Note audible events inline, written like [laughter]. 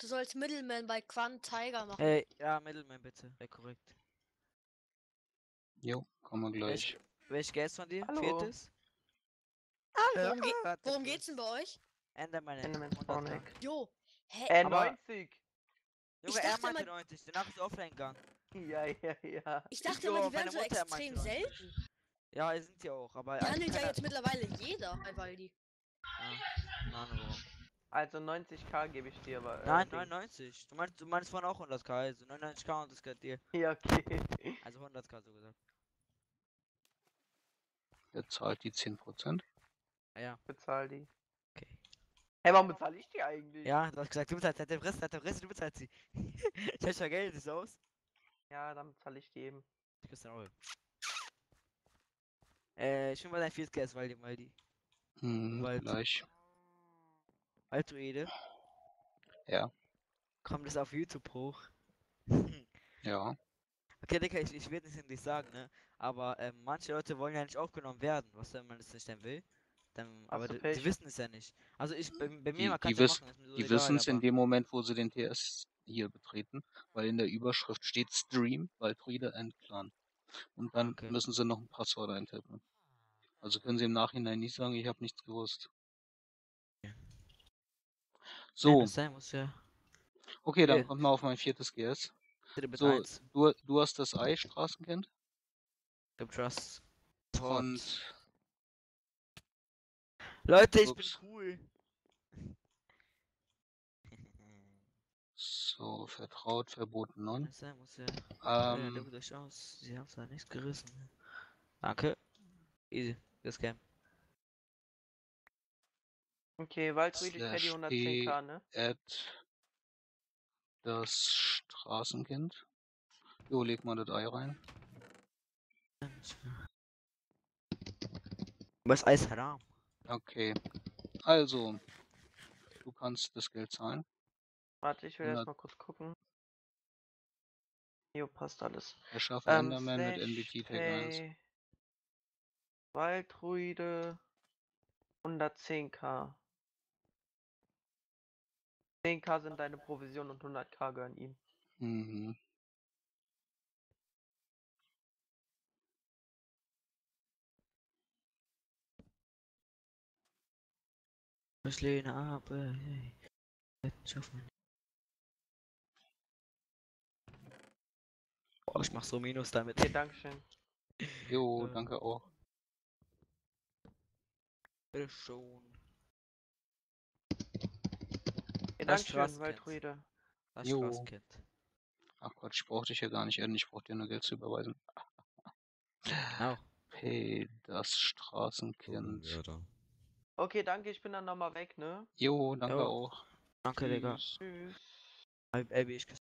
Du sollst Middleman bei Quan Tiger machen. Ey, ja, Middleman bitte. Wäre korrekt. Jo, kommen wir gleich. Welch Geld von dir? Hallo. Viertes? worum, ge worum geht's denn bei euch? Enderman. Enderman 100k. Spawneck. Jo. Hä? Äh, Aber- 90. Ich Junge, er dachte meinte mal- 90. Danach ist offline gegangen. Ja, ja, ja. ich dachte Jo, immer, die wären so Mutter extrem 90. selten. Ja, sind sie auch, aber. Die also handelt ja keiner- jetzt mittlerweile jeder bei Waldi. Ja, keine Ahnung warum. Also 90k gebe ich dir, aber. äh, Nein, Ding. 99. Du meinst, du meinst vorhin auch 100k, also 99k und das gehört dir. [laughs] Ja, okay. Also 100k so gesagt. Der zahlt die 10%. Ah, ja, Bezahl die. okay. Hey, warum bezahle ich die eigentlich? Ja, du hast gesagt, du bezahlst, der hat der Fresse, du bezahlst sie. [laughs] ich hab schon Geld, ist aus. Ja, dann bezahle ich die eben. Ich krieg's dann auch. Äh, ich will mal dein Field Gas, weil die mal die. Hm, gleich. Altoide. Ja. Kommt das auf YouTube hoch? [laughs] Ja. Okay, Digga, ich, ich will das nicht sagen, ne? Aber ähm, manche Leute wollen ja nicht aufgenommen werden, was wenn man das nicht dann will. Dann, aber die, die wissen es ja nicht. Also ich, bei, bei Die- mir, die kann so Die egal, wissen es in dem Moment, wo sie den TS hier betreten, weil in der Überschrift steht Stream, Waldriede Endclan. Und dann Okay. müssen sie noch ein Passwort eintippen. Also können sie im Nachhinein nicht sagen, ich habe nichts gewusst. Ja. So, Ja, sein muss ja. okay, dann Okay. kommt mal auf mein viertes GS. So, eins. du, du hast das Ei Straßenkind Im Trust. und Leute, ich Ups. bin cool. so vertraut, verboten 9. Das sein muss ja. ja, Ähm, wird durchaus. Sie haben zwar nichts gerissen. Danke. Easy. Das Game. Okay, Waldrüde Slash Teddy 110k, ne? add das Straßenkind. Jo, leg mal das Ei rein. Was Eis haram? Okay. Also, du kannst das Geld zahlen. Warte, ich will Ja. erst mal kurz gucken. Jo, passt alles. Erschaffe Ähm, Enderman mit NBT Tag 1. pay Waldruide 110k. 10k sind deine Provision und 100k gehören ihm. Mhm. Ich lehne ab. Ey. meine- Boah, ich mach so Minus damit. Okay, Dankeschön. Jo, danke auch. Bitte schon. Okay, Das Dankeschön. Waldruide. Das. Straßenkind. Ach Quatsch, ich brauch dich ja gar nicht adden, ich brauch dir nur Geld zu überweisen. Au. Hey, das Straßenkind. Ja, da. Okay, danke, ich bin dann nochmal weg, ne? Jo, danke Jo. auch. Danke, Digga. Tschüss. Tschüss. Ey, Ey, ich